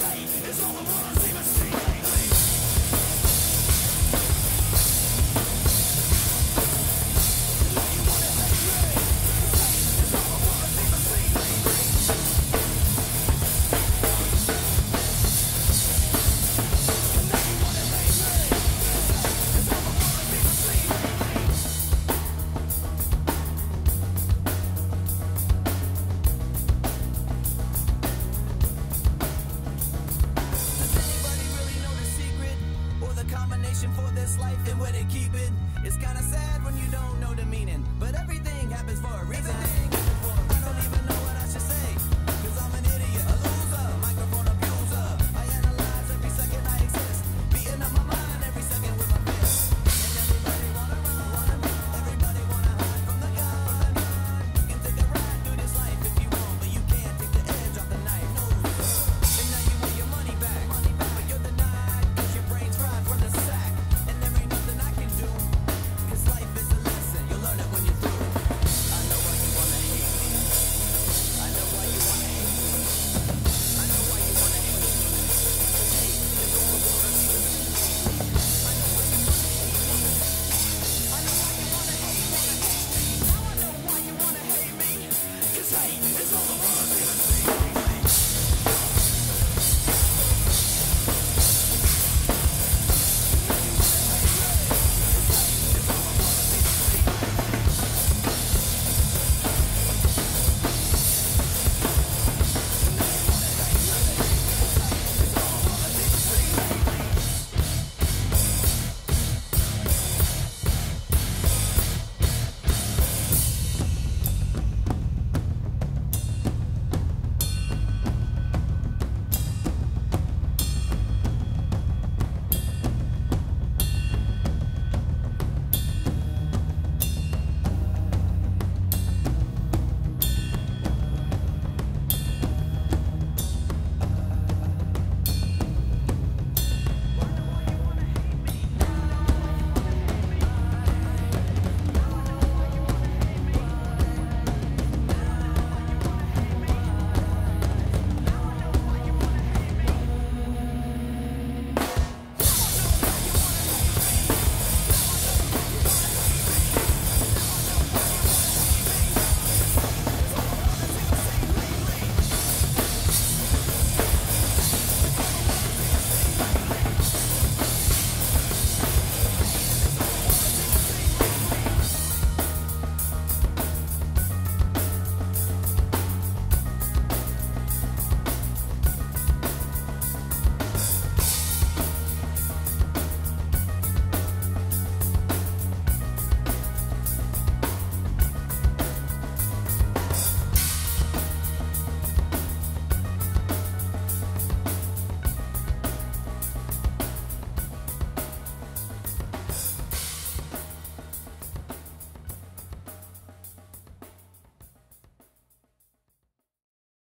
say It's kinda sad when you don't know the meaning.